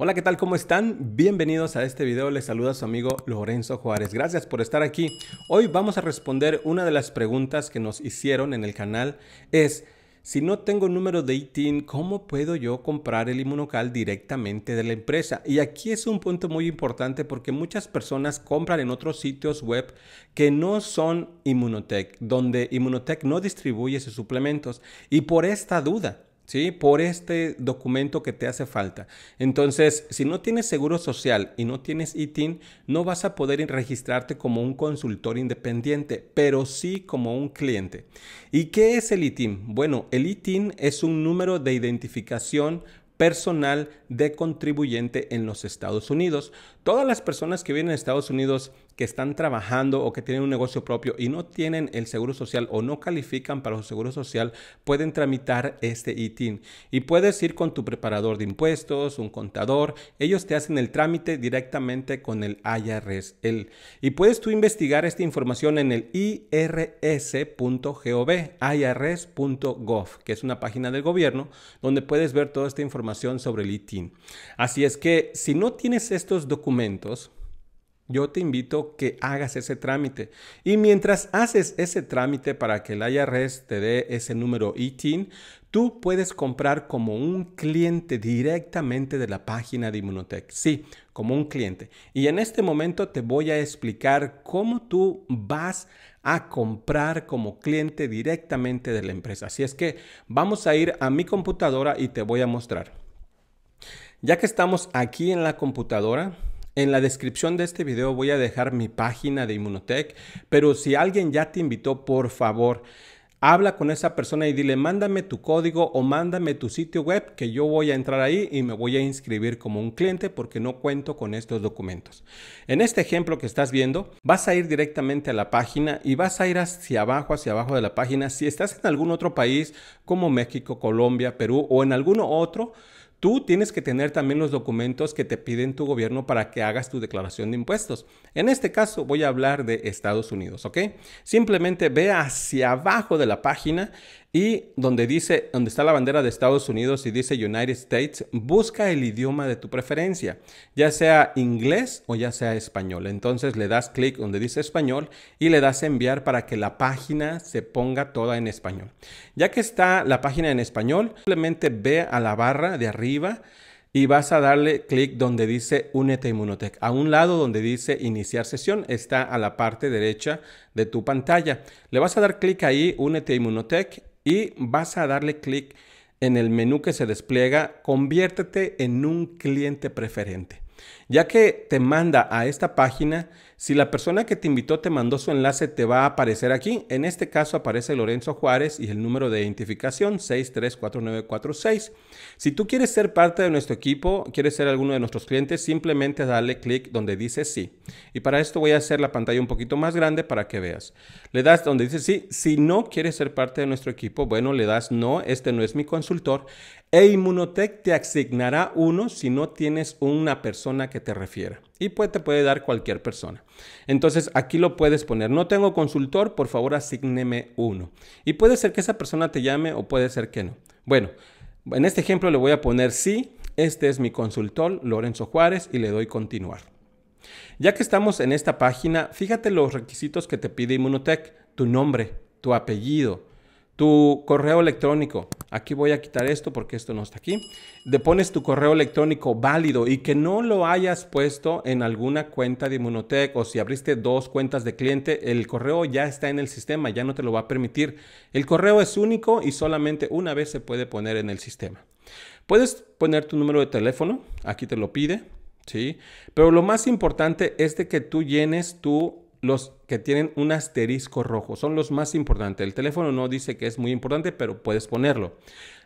Hola, ¿qué tal? ¿Cómo están? Bienvenidos a este video. Les saluda su amigo Lorenzo Juárez. Gracias por estar aquí. Hoy vamos a responder una de las preguntas que nos hicieron en el canal. Es, si no tengo número de ITIN, ¿cómo puedo yo comprar el inmunocal directamente de la empresa? Y aquí es un punto muy importante porque muchas personas compran en otros sitios web que no son Immunotech, donde Immunotech no distribuye sus suplementos. Y por esta duda, ¿sí? Por este documento que te hace falta. Entonces, si no tienes seguro social y no tienes ITIN, no vas a poder registrarte como un consultor independiente, pero sí como un cliente. ¿Y qué es el ITIN? Bueno, el ITIN es un número de identificación personal de contribuyente en los Estados Unidos. Todas las personas que vienen a Estados Unidos que están trabajando o que tienen un negocio propio y no tienen el seguro social o no califican para su seguro social, pueden tramitar este ITIN. Y puedes ir con tu preparador de impuestos, un contador. Ellos te hacen el trámite directamente con el IRS. El, y puedes tú investigar esta información en el irs.gov, irs.gov, que es una página del gobierno donde puedes ver toda esta información sobre el ITIN. Así es que si no tienes estos documentos, yo te invito que hagas ese trámite. Y mientras haces ese trámite para que el IRS te dé ese número ITIN, tú puedes comprar como un cliente directamente de la página de Immunotech. Sí, como un cliente. Y en este momento te voy a explicar cómo tú vas a comprar como cliente directamente de la empresa. Así es que vamos a ir a mi computadora y te voy a mostrar. Ya que estamos aquí en la computadora, en la descripción de este video voy a dejar mi página de Immunotech, pero si alguien ya te invitó, por favor, habla con esa persona y dile, mándame tu código o mándame tu sitio web que yo voy a entrar ahí y me voy a inscribir como un cliente porque no cuento con estos documentos. En este ejemplo que estás viendo, vas a ir directamente a la página y vas a ir hacia abajo, hacia abajo de la página. Si estás en algún otro país como México, Colombia, Perú o en alguno otro, Tú tienes que tener también los documentos que te piden tu gobierno para que hagas tu declaración de impuestos. En este caso voy a hablar de Estados Unidos, ¿ok? Simplemente ve hacia abajo de la página y donde dice, donde está la bandera de Estados Unidos y dice United States, busca el idioma de tu preferencia, ya sea inglés o ya sea español. Entonces le das clic donde dice español y le das enviar para que la página se ponga toda en español. Ya que está la página en español, simplemente ve a la barra de arriba y vas a darle clic donde dice Únete a Immunotech. A un lado donde dice Iniciar sesión está a la parte derecha de tu pantalla. Le vas a dar clic ahí, Únete a Immunotech y vas a darle clic en el menú que se despliega, conviértete en un cliente preferente. Ya que te manda a esta página, si la persona que te invitó te mandó su enlace, te va a aparecer aquí. En este caso aparece Lorenzo Juárez y el número de identificación 634946. Si tú quieres ser parte de nuestro equipo, quieres ser alguno de nuestros clientes, simplemente dale clic donde dice sí. Y para esto voy a hacer la pantalla un poquito más grande para que veas. Le das donde dice sí. Si no quieres ser parte de nuestro equipo, bueno, le das no, este no es mi consultor. E Inmunotech te asignará uno si no tienes una persona que te refiera. Y pues te puede dar cualquier persona. Entonces aquí lo puedes poner. No tengo consultor, por favor asígneme uno. Y puede ser que esa persona te llame o puede ser que no. Bueno, en este ejemplo le voy a poner sí. Este es mi consultor, Lorenzo Juárez, y le doy continuar. Ya que estamos en esta página, fíjate los requisitos que te pide Immunotech. Tu nombre, tu apellido, tu correo electrónico. Aquí voy a quitar esto porque esto no está aquí. Le pones tu correo electrónico válido y que no lo hayas puesto en alguna cuenta de Immunotech o si abriste dos cuentas de cliente, el correo ya está en el sistema, ya no te lo va a permitir. El correo es único y solamente una vez se puede poner en el sistema. Puedes poner tu número de teléfono, aquí te lo pide, ¿sí? Pero lo más importante es de que tú llenes tu los que tienen un asterisco rojo. Son los más importantes. El teléfono no dice que es muy importante, pero puedes ponerlo.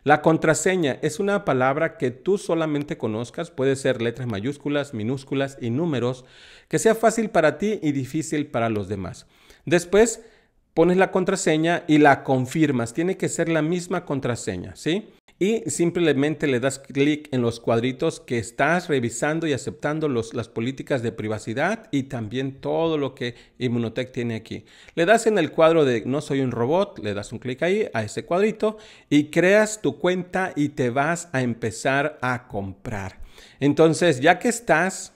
La contraseña es una palabra que tú solamente conozcas. Puede ser letras mayúsculas, minúsculas y números, que sea fácil para ti y difícil para los demás. Después pones la contraseña y la confirmas. Tiene que ser la misma contraseña, ¿sí? Y simplemente le das clic en los cuadritos que estás revisando y aceptando las políticas de privacidad y también todo lo que Immunotech tiene aquí. Le das en el cuadro de no soy un robot, le das un clic ahí a ese cuadrito y creas tu cuenta y te vas a empezar a comprar. Entonces, ya que estás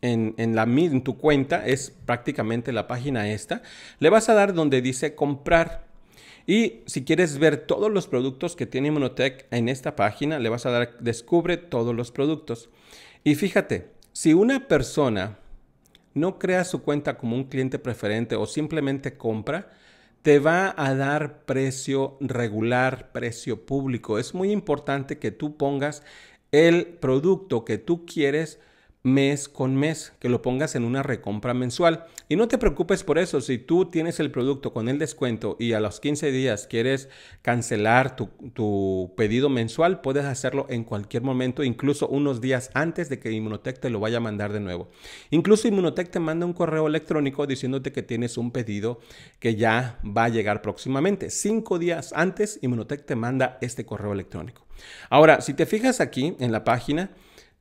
en, la, en tu cuenta, es prácticamente la página esta, le vas a dar donde dice comprar. Y si quieres ver todos los productos que tiene Inmunotech en esta página, le vas a dar descubre todos los productos. Y fíjate, si una persona no crea su cuenta como un cliente preferente o simplemente compra, te va a dar precio regular, precio público. Es muy importante que tú pongas el producto que tú quieres mes con mes, que lo pongas en una recompra mensual. Y no te preocupes por eso, si tú tienes el producto con el descuento y a los 15 días quieres cancelar tu, pedido mensual, puedes hacerlo en cualquier momento, incluso unos días antes de que Inmunotech te lo vaya a mandar de nuevo. Incluso Inmunotech te manda un correo electrónico diciéndote que tienes un pedido que ya va a llegar próximamente. Cinco días antes, Inmunotech te manda este correo electrónico. Ahora, si te fijas aquí en la página,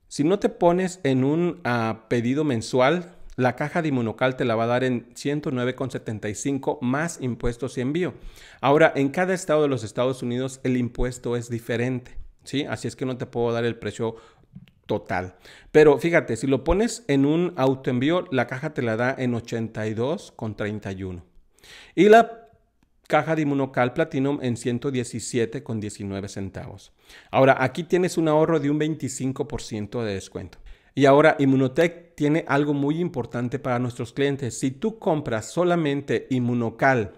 si no te pones en un ah, pedido mensual, la caja de Inmunocal te la va a dar en 109,75 más impuestos y envío. Ahora, en cada estado de los Estados Unidos el impuesto es diferente, ¿sí? Así es que no te puedo dar el precio total. Pero fíjate, si lo pones en un autoenvío, la caja te la da en 82,31. Y la caja de Inmunocal Platinum en 117,19 centavos. Ahora, aquí tienes un ahorro de un 25% de descuento. Y ahora Inmunotech tiene algo muy importante para nuestros clientes. Si tú compras solamente Inmunocal,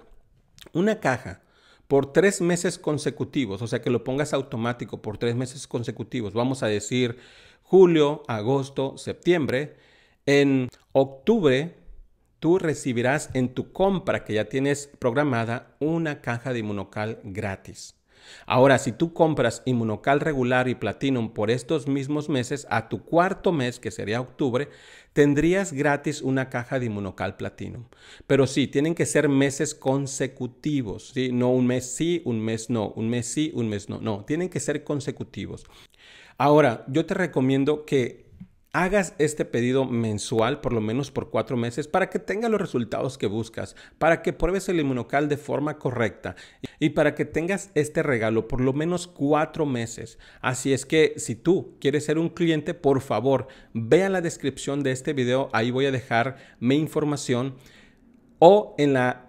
una caja, por tres meses consecutivos, o sea que lo pongas automático por tres meses consecutivos, vamos a decir julio, agosto, septiembre, en octubre tú recibirás en tu compra que ya tienes programada una caja de inmunocal gratis. Ahora, si tú compras inmunocal regular y platinum por estos mismos meses, a tu cuarto mes, que sería octubre, tendrías gratis una caja de inmunocal platinum. Pero sí, tienen que ser meses consecutivos, ¿sí? No un mes sí, un mes no, un mes sí, un mes no. No, tienen que ser consecutivos. Ahora, yo te recomiendo que hagas este pedido mensual, por lo menos por cuatro meses, para que tenga los resultados que buscas, para que pruebes el inmunocal de forma correcta y para que tengas este regalo por lo menos cuatro meses. Así es que si tú quieres ser un cliente, por favor, vea la descripción de este video, ahí voy a dejar mi información o en la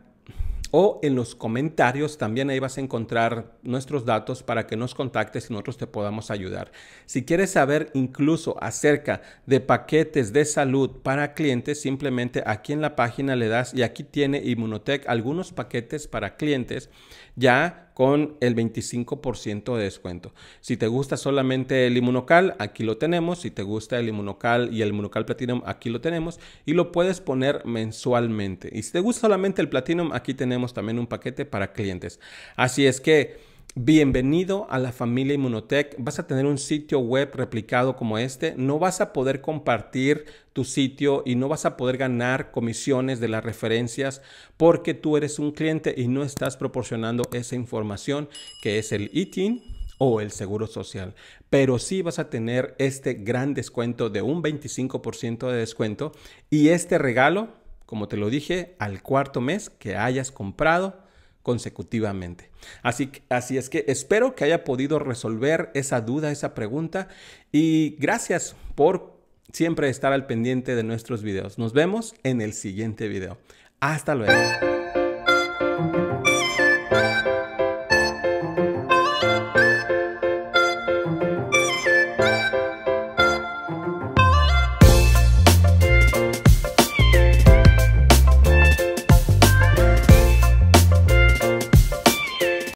o en los comentarios también ahí vas a encontrar nuestros datos para que nos contactes y nosotros te podamos ayudar. Si quieres saber incluso acerca de paquetes de salud para clientes, simplemente aquí en la página le das y aquí tiene Inmunotech algunos paquetes para clientes ya con el 25% de descuento. Si te gusta solamente el inmunocal, aquí lo tenemos. Si te gusta el inmunocal y el inmunocal platinum, aquí lo tenemos. Y lo puedes poner mensualmente. Y si te gusta solamente el platinum, aquí tenemos también un paquete para clientes. Así es que... Bienvenido a la familia Inmunotech. Vas a tener un sitio web replicado como este. No vas a poder compartir tu sitio y no vas a poder ganar comisiones de las referencias porque tú eres un cliente y no estás proporcionando esa información que es el ITIN o el seguro social. Pero sí vas a tener este gran descuento de un 25% de descuento y este regalo, como te lo dije, al cuarto mes que hayas comprado consecutivamente. Así, así es que espero que haya podido resolver esa duda, esa pregunta y gracias por siempre estar al pendiente de nuestros videos. Nos vemos en el siguiente video. Hasta luego.